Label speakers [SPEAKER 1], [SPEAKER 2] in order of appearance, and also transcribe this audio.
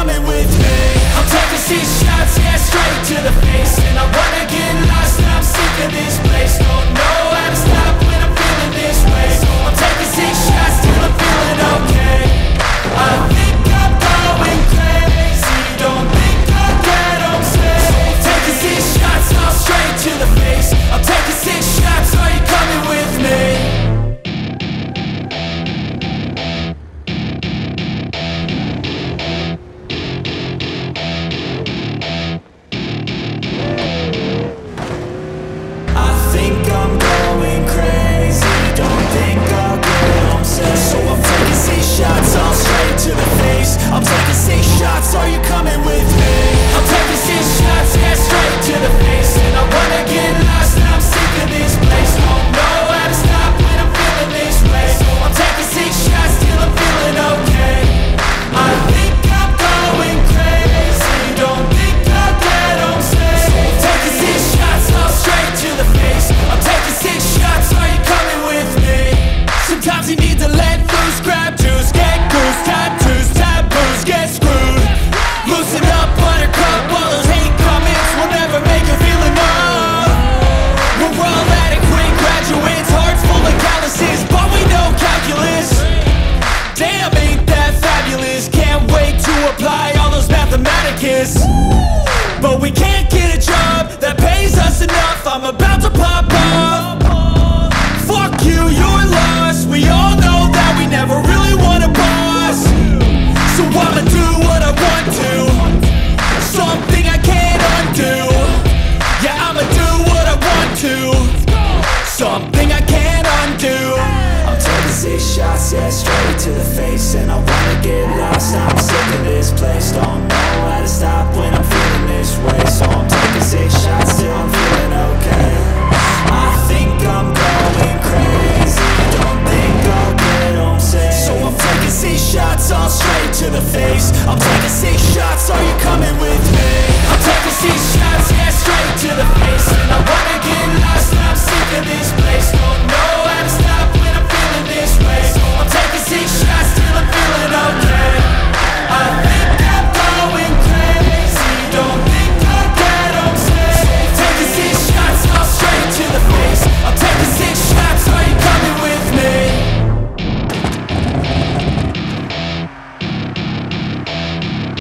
[SPEAKER 1] coming with me. I'm taking six shots, yeah, straight to the face. And I wanna get lost, I'm sick of this place. No apply all those mathematicus. But we can't get a job that pays us enough. I'm about to pop up. Fuck you, you're lost We all know that we never really want a boss. So I'ma do what I want to. Something I can't undo. Yeah, I'ma do what I want to. Something I can't undo. I'm taking six shots, yeah, straight to the face And I wanna get lost, I'm is placed on